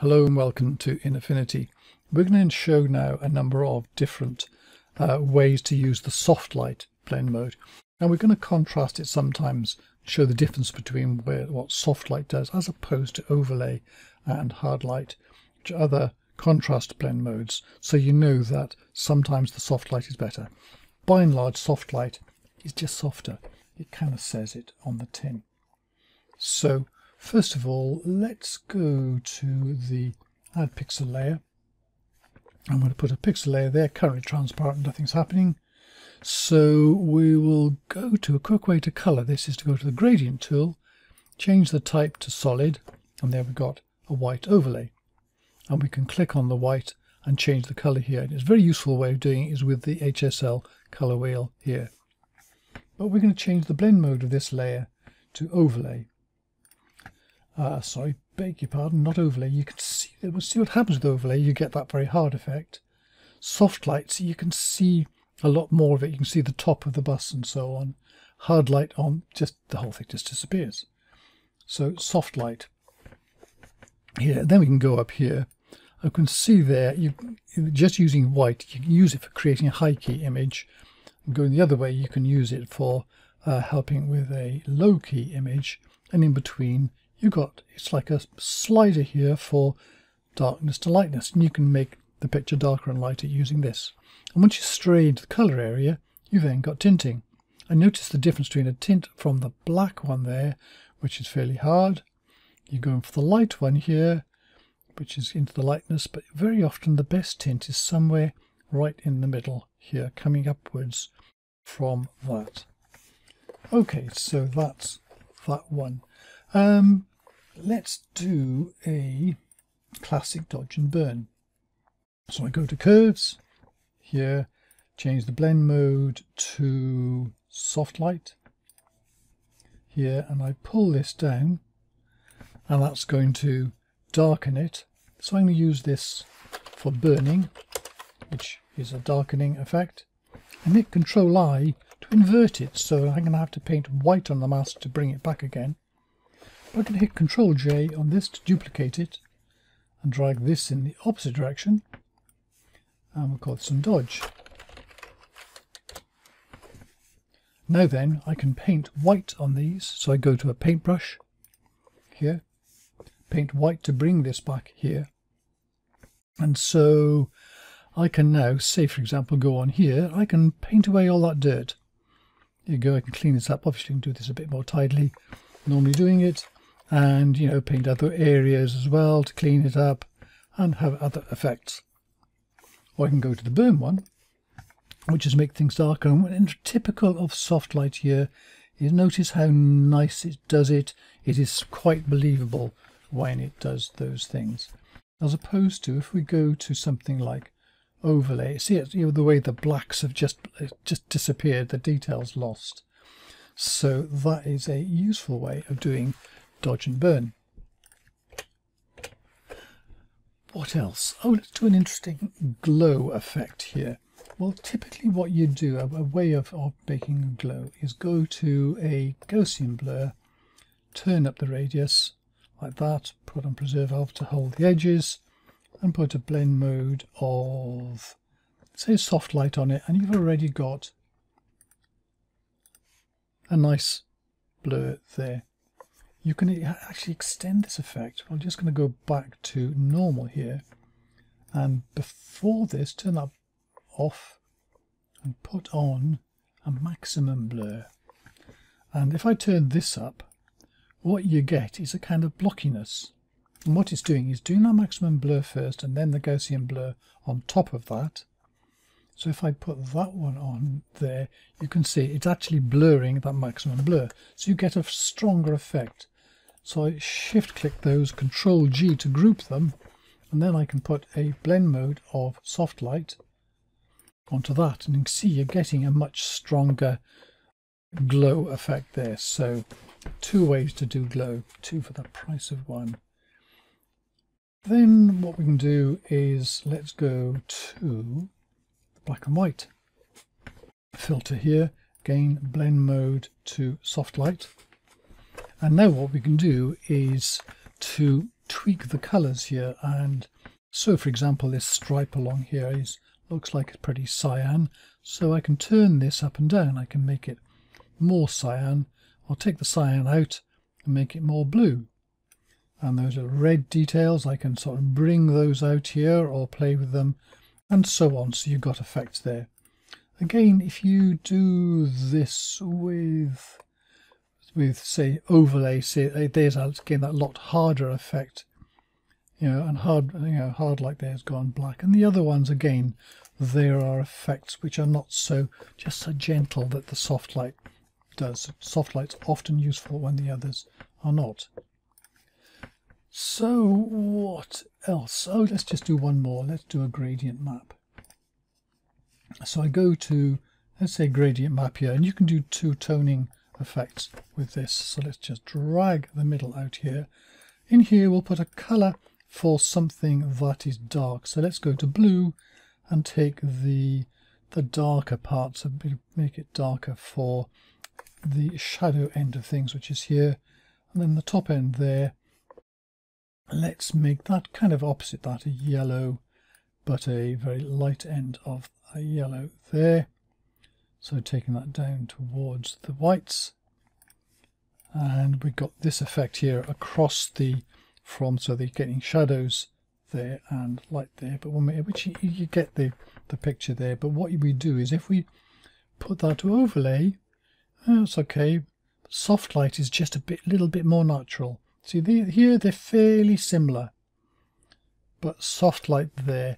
Hello and welcome to InAffinity. We're going to show now a number of different uh, ways to use the soft light blend mode. And we're going to contrast it sometimes, show the difference between where, what soft light does as opposed to overlay and hard light, which are other contrast blend modes. So you know that sometimes the soft light is better. By and large, soft light is just softer. It kind of says it on the tin. So First of all, let's go to the add pixel layer. I'm going to put a pixel layer there, currently transparent, nothing's happening. So we will go to a quick way to color this is to go to the gradient tool, change the type to solid, and there we've got a white overlay. And we can click on the white and change the color here. And it's a very useful way of doing it is with the HSL color wheel here. But we're going to change the blend mode of this layer to overlay uh, sorry, beg your pardon, not overlay. You can see, we'll see what happens with overlay. You get that very hard effect. Soft light, so you can see a lot more of it. You can see the top of the bus and so on. Hard light on, just the whole thing just disappears. So soft light. Here, then we can go up here. I can see there, you just using white, you can use it for creating a high key image. And going the other way, you can use it for uh, helping with a low key image. And in between, you got it's like a slider here for darkness to lightness and you can make the picture darker and lighter using this. And once you stray into the color area you then got tinting. And notice the difference between a tint from the black one there which is fairly hard. You're going for the light one here which is into the lightness but very often the best tint is somewhere right in the middle here coming upwards from that. Okay so that's that one um, let's do a classic dodge and burn. So I go to curves here, change the blend mode to soft light here, and I pull this down, and that's going to darken it. So I'm going to use this for burning, which is a darkening effect, and hit Control I to invert it. So I'm going to have to paint white on the mask to bring it back again. I can hit Control J on this to duplicate it and drag this in the opposite direction. And we'll call it some dodge. Now then I can paint white on these. So I go to a paintbrush here paint white to bring this back here. And so I can now say for example go on here I can paint away all that dirt. There you go I can clean this up obviously I can do this a bit more tidily. Normally doing it and you know paint other areas as well to clean it up and have other effects. Or I can go to the burn one which is make things darker. And typical of soft light here is notice how nice it does it. It is quite believable when it does those things. As opposed to if we go to something like overlay. See you know the way the blacks have just just disappeared the details lost. So that is a useful way of doing dodge and burn. What else? Oh, let's do an interesting glow effect here. Well, typically what you do, a, a way of, of making a glow, is go to a Gaussian blur, turn up the radius like that, put on preserve alpha to hold the edges, and put a blend mode of, say, soft light on it, and you've already got a nice blur there you can actually extend this effect. I'm just going to go back to normal here. And before this, turn that off and put on a maximum blur. And if I turn this up, what you get is a kind of blockiness. And what it's doing is doing that maximum blur first and then the Gaussian blur on top of that. So if I put that one on there, you can see it's actually blurring that maximum blur. So you get a stronger effect. So I shift click those, control G to group them, and then I can put a blend mode of soft light onto that. And you can see you're getting a much stronger glow effect there. So two ways to do glow, two for the price of one. Then what we can do is let's go to the black and white. Filter here, again blend mode to soft light. And now what we can do is to tweak the colors here and so for example this stripe along here is looks like it's pretty cyan. So I can turn this up and down. I can make it more cyan. I'll take the cyan out and make it more blue. And those are red details. I can sort of bring those out here or play with them and so on. So you've got effects there. Again if you do this with with say overlay say there's again that lot harder effect. You know and hard you know hard light there's gone black. And the other ones again there are effects which are not so just so gentle that the soft light does. Soft light's often useful when the others are not. So what else? Oh let's just do one more. Let's do a gradient map. So I go to let's say gradient map here and you can do two toning effects with this. So let's just drag the middle out here. In here we'll put a color for something that is dark. So let's go to blue and take the the darker parts and make it darker for the shadow end of things which is here. And then the top end there. Let's make that kind of opposite that a yellow but a very light end of a yellow there. So taking that down towards the whites and we've got this effect here across the from so they're getting shadows there and light there. But when we, which you, you get the the picture there. But what we do is if we put that to overlay oh, that's okay. Soft light is just a bit little bit more natural. See the, here they're fairly similar but soft light there.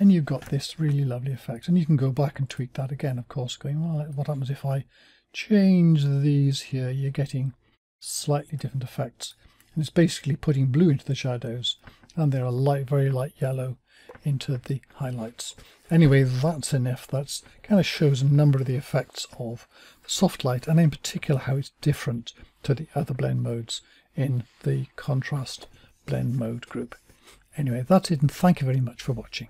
And you've got this really lovely effect. And you can go back and tweak that again of course going well what happens if I change these here? You're getting slightly different effects. And it's basically putting blue into the shadows and they're a light very light yellow into the highlights. Anyway that's enough. That's kind of shows a number of the effects of the soft light and in particular how it's different to the other blend modes in the contrast blend mode group. Anyway that's it and thank you very much for watching